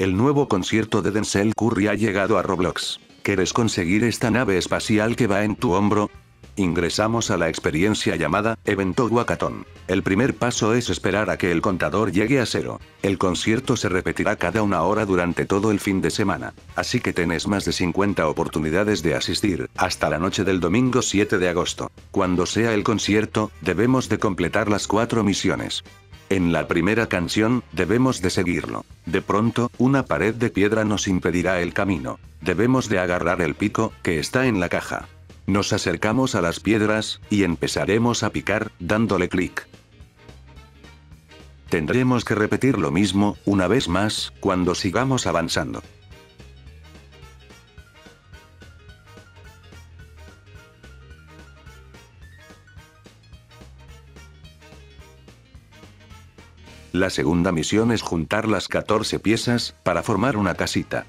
El nuevo concierto de Denzel Curry ha llegado a Roblox. ¿Quieres conseguir esta nave espacial que va en tu hombro? Ingresamos a la experiencia llamada Evento Wakatón. El primer paso es esperar a que el contador llegue a cero. El concierto se repetirá cada una hora durante todo el fin de semana. Así que tenés más de 50 oportunidades de asistir, hasta la noche del domingo 7 de agosto. Cuando sea el concierto, debemos de completar las cuatro misiones. En la primera canción, debemos de seguirlo. De pronto, una pared de piedra nos impedirá el camino. Debemos de agarrar el pico, que está en la caja. Nos acercamos a las piedras, y empezaremos a picar, dándole clic. Tendremos que repetir lo mismo, una vez más, cuando sigamos avanzando. La segunda misión es juntar las 14 piezas, para formar una casita.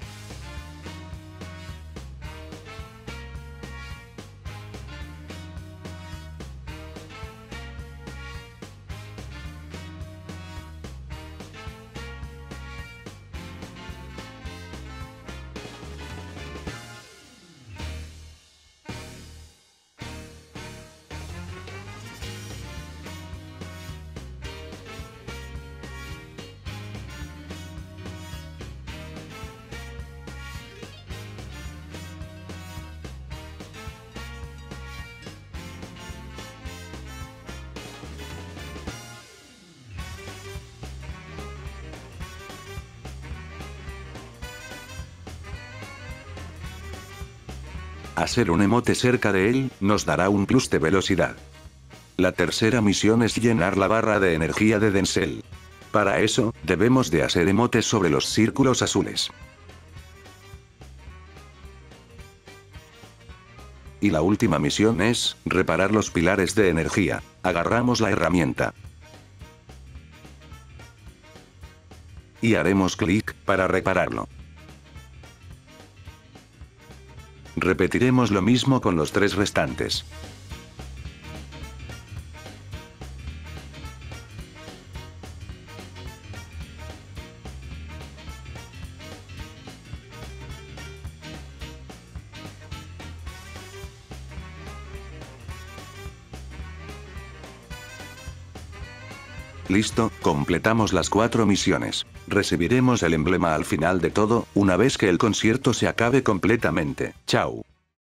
Hacer un emote cerca de él, nos dará un plus de velocidad. La tercera misión es llenar la barra de energía de Denzel. Para eso, debemos de hacer emotes sobre los círculos azules. Y la última misión es, reparar los pilares de energía. Agarramos la herramienta. Y haremos clic, para repararlo. Repetiremos lo mismo con los tres restantes. Listo, completamos las cuatro misiones. Recibiremos el emblema al final de todo, una vez que el concierto se acabe completamente. Chao.